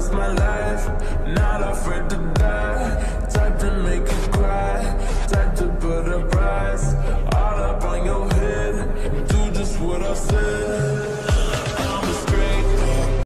is my life, not afraid to die. Time to make you cry, Time to put a price All up on your head, do just what I said.